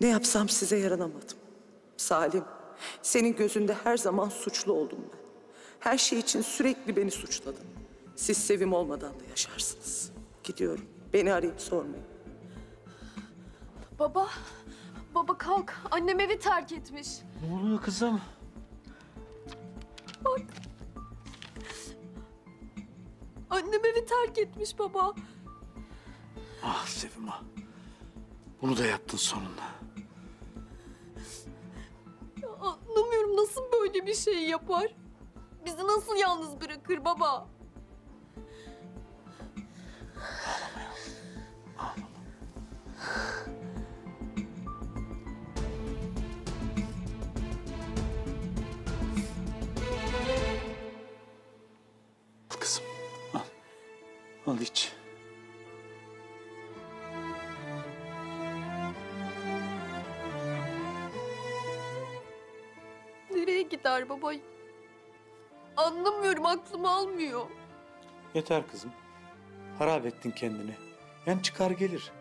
Ne yapsam size yaranamadım. Salim, senin gözünde her zaman suçlu oldum ben. Her şey için sürekli beni suçladın. Siz sevim olmadan da yaşarsınız. Gidiyorum. Beni arayıp sormayın. Baba, baba kalk. Annem evi terk etmiş. Ne oluyor kızım? Annem evi terk etmiş baba. Ah Sevim ah. Bunu da yaptın sonunda. Ya anlamıyorum nasıl böyle bir şey yapar? Bizi nasıl yalnız bırakır baba? Al kızım. Al. Al iç. Gider baba? Anlamıyorum aklım almıyor. Yeter kızım. Harap ettin kendini. Yani çıkar gelir.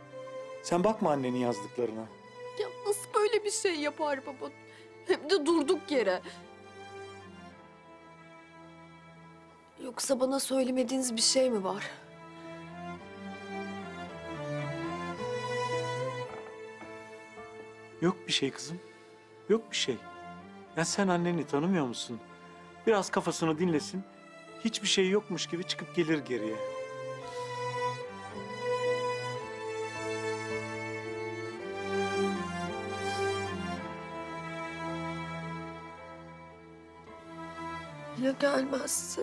Sen bakma annenin yazdıklarına. Ya nasıl böyle bir şey yapar baba? Hem de durduk yere. Yoksa bana söylemediğiniz bir şey mi var? Yok bir şey kızım. Yok bir şey. Ya sen anneni tanımıyor musun? Biraz kafasını dinlesin. Hiçbir şey yokmuş gibi çıkıp gelir geriye. Ya gelmezse?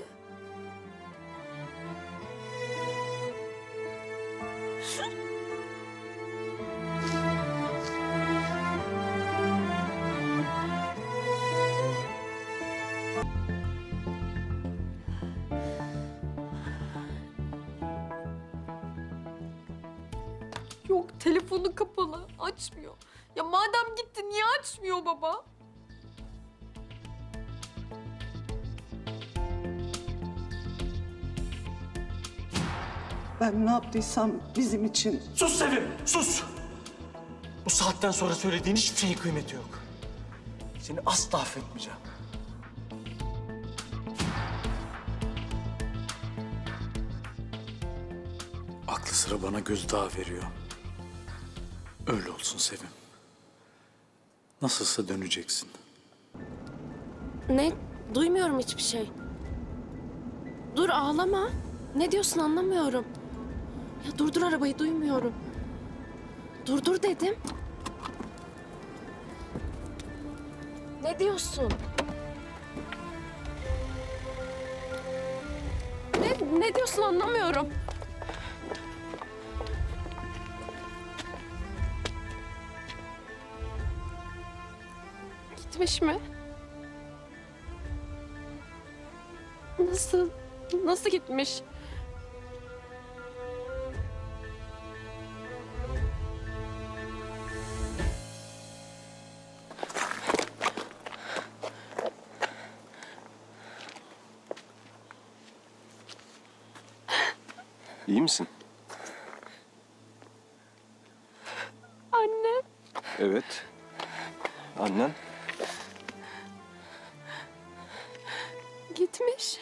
Yok telefonu kapalı açmıyor. Ya madem gitti niye açmıyor baba? Ben ne yaptıysam bizim için Sus Sevim, sus! Bu saatten sonra söylediğin hiçbir şeyin kıymeti yok. Seni asla affetmeyeceğim. Aklı sıra bana gözdağı veriyor. Öyle olsun Sevim. Nasılsa döneceksin. Ne? Duymuyorum hiçbir şey. Dur ağlama. Ne diyorsun anlamıyorum. Ya durdur arabayı duymuyorum. Durdur dedim. Ne diyorsun? Ne, ne diyorsun anlamıyorum. Gitmiş mi? Nasıl? Nasıl gitmiş? İyi misin? Anne. Evet. Annen? Gitmiş.